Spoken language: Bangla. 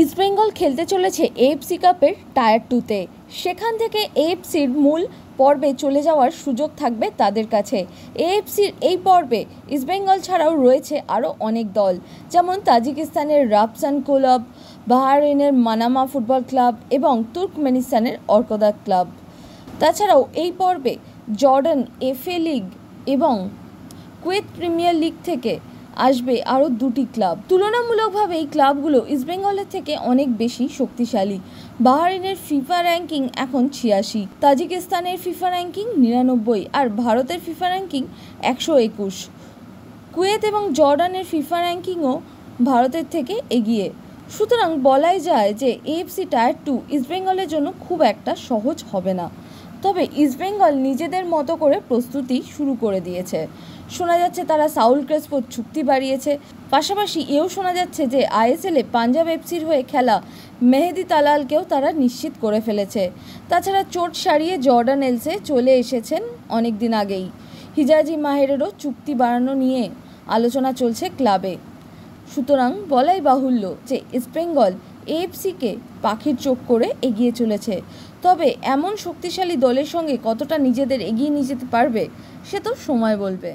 ইস্টবেঙ্গল খেলতে চলেছে এএফসি কাপের টায়ার টুতে সেখান থেকে এএফসির মূল পর্বে চলে যাওয়ার সুযোগ থাকবে তাদের কাছে। এএফসির এই পর্বে ইস্টবেঙ্গল ছাড়াও রয়েছে আরও অনেক দল, যেমন তাজিকিস্তানের রাফসান ক্লাব বাহারিনের মানামা ফুটবল ক্লাব এবং তুর্কমেনিস্তানের অর্কদা ক্লাব। তাছাড়াও এই পর্বে জর্ডান এফএ লিগ এবং কুয়েত প্রিমিয়ার লিগ থেকে আসবে আরও দুটি ক্লাব। তুলনামূলকভাবে এই ক্লাবগুলো ইস্টবেঙ্গলের থেকে অনেক বেশি শক্তিশালী। বাহারিনের ফিফা র্যাঙ্কিং এখন ছিয়াশি। তাজিকিস্তানের ফিফা র্যাঙ্কিং নিরানব্বই আর ভারতের ফিফা র্যাঙ্কিং একশো একুশ। কুয়েত এবং জর্ডানের ফিফা র্যাঙ্কিংও ভারতের থেকে এগিয়ে। সুতরাং বলাই যায় যে এএফসি টায়ার টু ইস্টবেঙ্গলের জন্য খুব একটা সহজ হবে না। তবে ইস্টবেঙ্গল নিজেদের মতো করে প্রস্তুতি শুরু করে দিয়েছে। শোনা যাচ্ছে তারা সাউল ক্রেসপোর চুক্তি বাড়িয়েছে। পাশাপাশি এও শোনা যাচ্ছে যে আইএসএলে পাঞ্জাব এফসির হয়ে খেলা মেহেদি তালালকেও তারা নিশ্চিত করে ফেলেছে। তাছাড়া চোট সারিয়ে জর্ডান এলসে চলে এসেছেন অনেক দিন আগেই। হিজাজি মাহেরেরও চুক্তি বাড়ানো নিয়ে আলোচনা চলছে ক্লাবে। সুতরাং বলাই বাহুল্য যে ইস্টবেঙ্গল এএফসিকে পাখির চোখ করে এগিয়ে চলেছে। তবে এমন শক্তিশালী দলের সঙ্গে কতটা নিজেদের এগিয়ে নিয়ে যেতে পারবে, সে তো সময় বলবে।